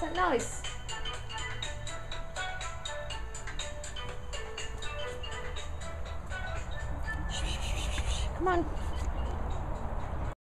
That? Come on.